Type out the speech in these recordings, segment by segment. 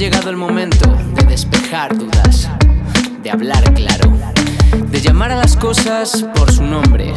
llegado el momento de despejar dudas, de hablar claro, de llamar a las cosas por su nombre,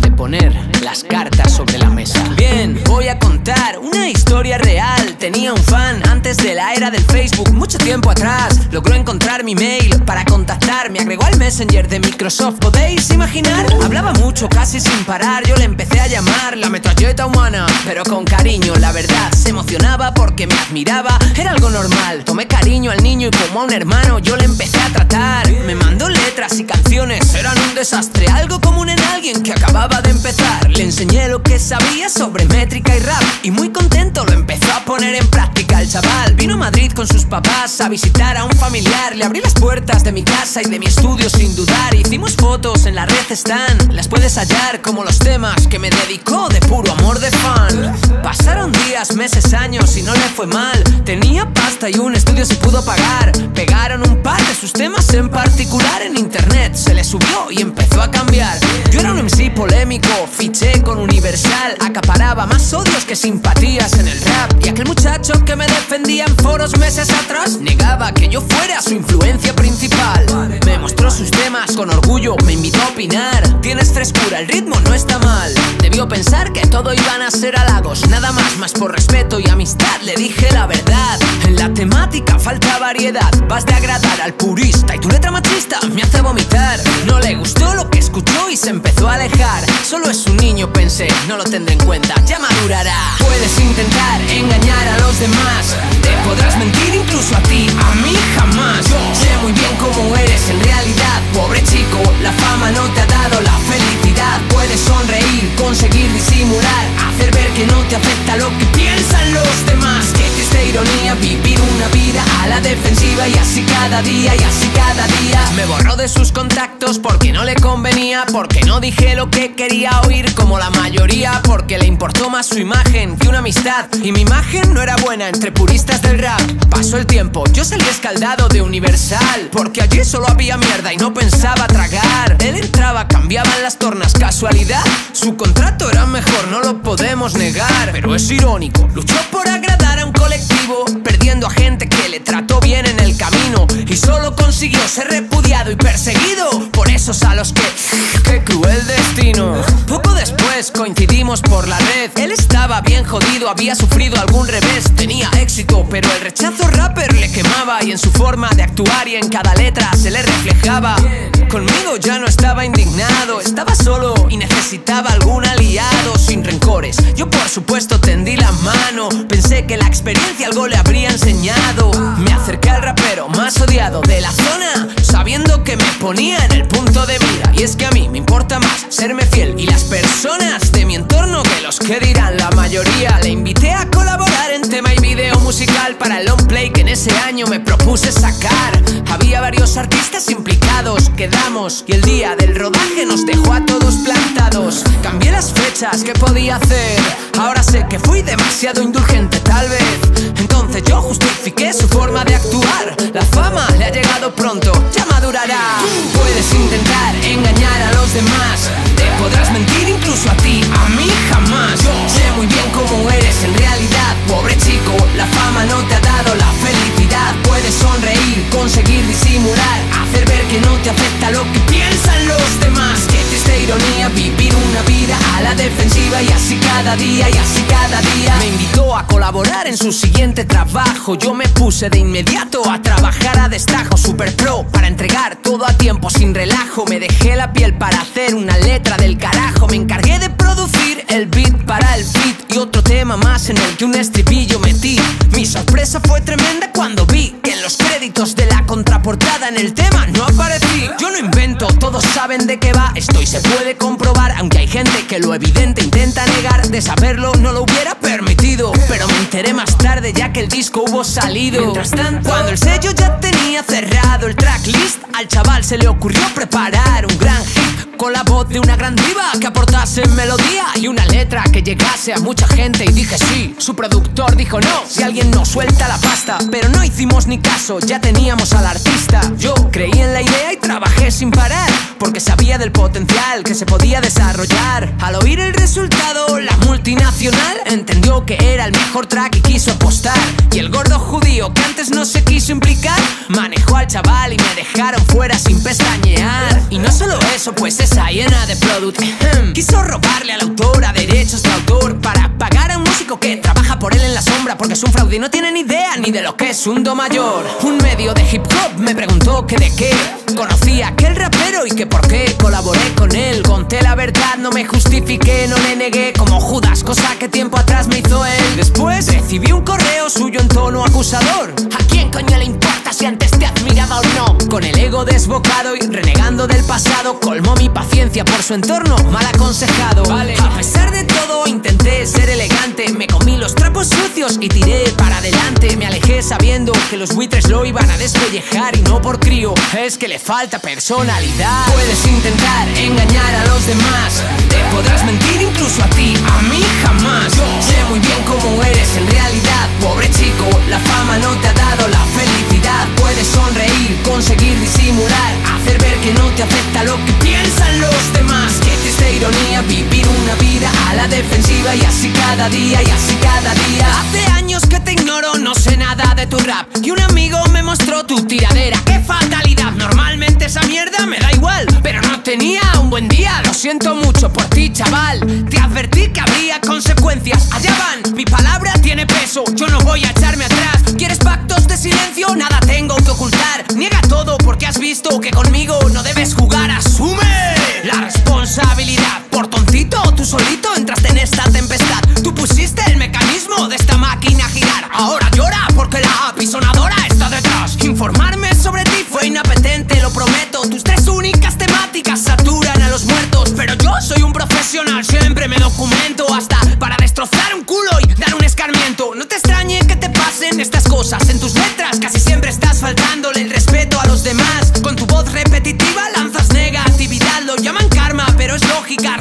de poner las cartas sobre la mesa. Bien, voy a contar una historia real. Tenía un fan antes de la era del Facebook, mucho tiempo atrás. Logró encontrar mi mail para contactar. Me agregó al Messenger de Microsoft. ¿Podéis imaginar? Hablaba mucho, casi sin parar. Yo le empecé a llamar la metralleta humana, pero con cariño, la verdad. Se emocionaba porque me admiraba. Era algo normal. Tomé cariño al niño y como a un hermano, yo le empecé a tratar. Me mandó letras y canciones, eran un desastre. Algo común en alguien que acababa de empezar. Le enseñé lo que sabía sobre métrica y rap y muy contento lo empezó a poner en práctica el chaval. Vino a Madrid con sus papás a visitar a un familiar. Le abrí las puertas de mi casa y de mi estudio sin dudar. Hicimos fotos, en la red están. Las puedes hallar como los temas que me dedicó de puro amor de fan. Pasaron días, meses, años y no le fue mal. Tenía pasta y un estudio se pudo pagar. Pegaron un par de sus temas en particular en internet. Se le subió y empezó a cambiar. Yo era un polémico, fiché con Universal. Acaparaba más odios que simpatías en el rap. Y aquel muchacho que me defendía en foros meses atrás negaba que yo fuera su influencia principal. Me mostró sus temas con orgullo, me invitó a opinar. Tienes frescura, el ritmo no está mal. Pensar que todo iban a ser halagos, nada más, más por respeto y amistad. Le dije la verdad. En la temática falta variedad. Vas de agradar al purista y tu letra machista me hace vomitar. No le gustó lo que escuchó y se empezó a alejar. Solo es un niño, pensé, no lo tendré en cuenta, ya madurará. Puedes intentar engañar a los demás. Te podrás mentir incluso a ti, a mí jamás. Yo sé muy bien cómo eres en realidad, y así cada día. Me borró de sus contactos porque no le convenía, porque no dije lo que quería oír como la mayoría, porque le importó más su imagen que una amistad. Y mi imagen no era buena entre puristas del rap. Pasó el tiempo, yo salí escaldado de Universal, porque allí solo había mierda y no pensaba tragar. Él entraba, cambiaban las tornas, casualidad. Su contrato era mejor, no lo podemos negar. Pero es irónico, luchó por agradar a colectivo, perdiendo a gente que le trató bien en el camino. Y solo consiguió ser repudiado y perseguido por esos a los que. ¡Qué cruel destino! Poco después coincidimos por la red. Él estaba bien jodido, había sufrido algún revés. Tenía éxito, pero el rechazo rapper le quemaba. Y en su forma de actuar y en cada letra se le reflejaba. Conmigo ya no estaba indignado, estaba solo y necesitaba algún aliado sin rencores. Yo experiencia algo le habría enseñado. Me acerqué al rapero más odiado de la zona, sabiendo que me ponía en el punto de mira. Y es que a mí me importa más serme fiel y las personas de mi entorno que los que dirán la mayoría. Le invité a colaborar en tema y video musical para el long play que en ese año me propuse sacar. Había artistas implicados, quedamos y el día del rodaje nos dejó a todos plantados. Cambié las fechas que podía hacer, ahora sé que fui demasiado indulgente tal vez. Entonces yo justifiqué su forma de actuar. La fama le ha llegado pronto, ya madurará. Puedes intentar engañar a los demás, te podrás mentir incluso a ti, a mí jamás. Yo me puse de inmediato a trabajar a destajo, super pro para entregar todo a tiempo sin relajo. Me dejé la piel para hacer una letra del carajo. Me encargué de producir el beat para el beat y otro tema más en el que un estribillo metí. Mi sorpresa fue tremenda cuando vi créditos de la contraportada en el tema no aparecí. Yo no invento, todos saben de qué va. Esto y se puede comprobar, aunque hay gente que lo evidente intenta negar. De saberlo no lo hubiera permitido, pero me enteré más tarde ya que el disco hubo salido. Mientras tanto, cuando el sello ya tenía cerrado el tracklist, al chaval se le ocurrió preparar un gran hit con la voz de una gran diva que aportase melodía y una letra que llegase a mucha gente y dije sí. Su productor dijo no, si alguien no suelta la pasta, pero no hicimos ni caso, ya teníamos al artista. Yo creí en la idea y trabajé sin parar, porque sabía del potencial que se podía desarrollar. Al oír el resultado, la multinacional entendió que era el mejor track y quiso apostar. Y el gordo judío que antes no se quiso implicar. Manejó al chaval y me dejaron fuera sin pestañear. Y no solo eso, pues esa hiena de product quiso robarle a la autora derechos de autor es un fraude y no tiene ni idea ni de lo que es un do mayor. Un medio de hip hop me preguntó que de qué conocía aquel rapero y que por qué colaboré con él. Conté la verdad, no me justifiqué, no le negué como Judas, cosa que tiempo atrás me hizo él. Después recibí un correo suyo en tono acusador. ¿A quién coño le importa si antes te admiraba o no? Con el ego desbocado y renegando del pasado, colmó mi paciencia por su entorno mal aconsejado. Vale. A pesar de todo, intenté ser elegante, sucios y tiré para adelante. Me alejé sabiendo que los buitres lo iban a despellejar y no por crío, es que le falta personalidad. Puedes intentar engañar a los demás, defensiva y así cada día y así cada día. Hace años que te ignoro, no sé nada de tu rap y un amigo me mostró tu tiradera. ¡Qué fatalidad! Normalmente esa mierda me da igual, pero no tenía un buen día. Lo siento mucho por ti, chaval. Te advertí que habría consecuencias. Allá van, mi palabra tiene peso. Yo no voy a echarme atrás. ¿Quieres pactos de silencio? Nada tengo que ocultar. Niega todo porque has visto que conmigo no debes jugar. Asume estas cosas en tus letras. Casi siempre estás faltándole el respeto a los demás. Con tu voz repetitiva lanzas negatividad. Lo llaman karma, pero es lógica.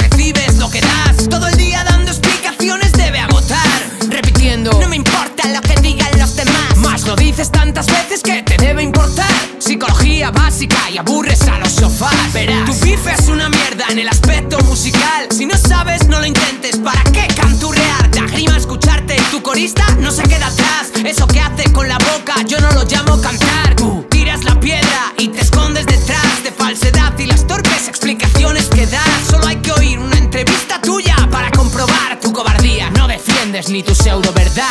Es una mierda en el aspecto musical. Si no sabes, no lo intentes. ¿Para qué canturrear? Da grima escucharte. Tu corista no se queda atrás. Eso que hace con la boca, yo no lo llamo cantar. Tú tiras la piedra y te escondes detrás de falsedad y las torpes explicaciones que das. Solo hay que oír una entrevista tuya para comprobar tu cobardía. No defiendes ni tu pseudo verdad.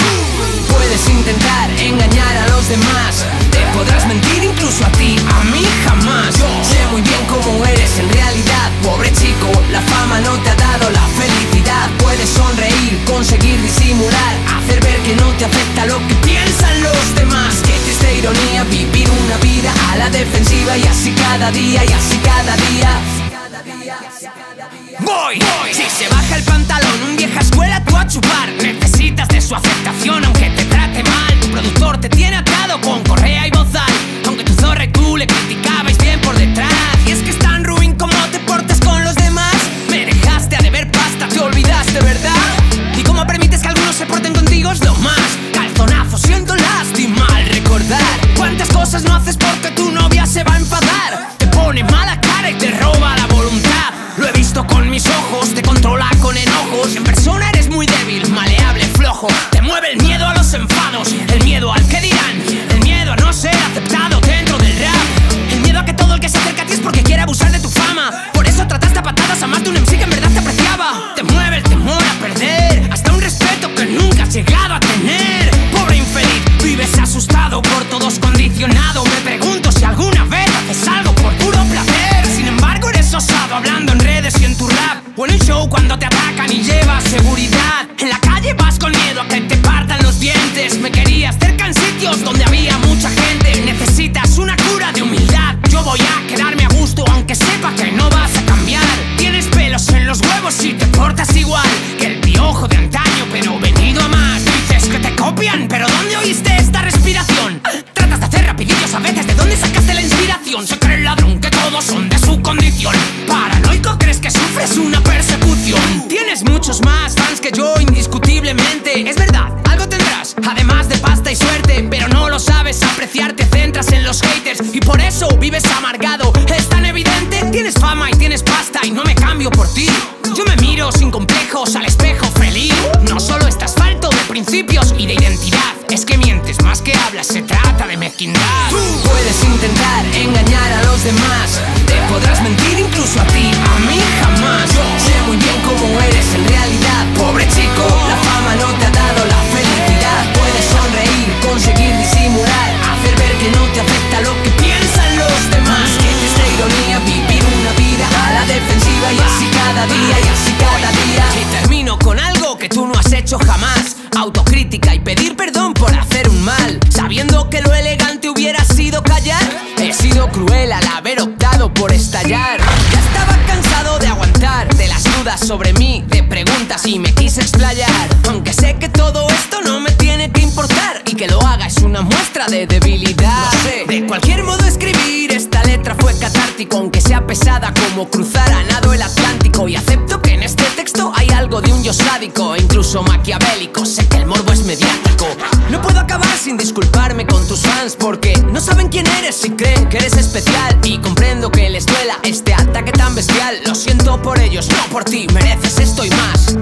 Cada día. Voy, si se baja el pantalón, un vieja escuela tú a chupar. Necesitas de su aceptación aunque te trate mal. Tu productor te tiene atado con correa y bozal. Aunque tu zorra y tú le criticabais bien por detrás. Y es que es tan ruin como te portes con los demás. Me dejaste a deber pasta, te olvidaste, ¿verdad? Y cómo permites que algunos se porten contigo es lo más. Calzonazo, siento lástima al recordar. ¿Cuántas cosas no haces porque tu novia se va a enfadar? Inspiración? Se cree el ladrón que todos son de su condición. Paranoico, crees que sufres una persecución. Tienes muchos más fans que yo, indiscutiblemente. Es verdad, algo tendrás, además de pasta y suerte, pero no lo sabes apreciar, te centras en los haters y por eso vives amargado. Es tan evidente, tienes fama y tienes pasta y no me cambio por ti. Yo me miro sin complejos al y me quise explayar. Aunque sé que todo esto no me tiene que importar y que lo haga es una muestra de debilidad. De cualquier modo escribir esta letra fue catártico, aunque sea pesada como cruzar a nado el Atlántico. Y acepto que en este texto hay algo de un yo sádico, e incluso maquiavélico. Sé que el morbo es mediático. No puedo acabar sin disculparme con tus fans porque no saben quién eres y creen que eres especial. Y comprendo que les duela este ataque tan bestial. Lo siento por ellos, no por ti, mereces esto y más.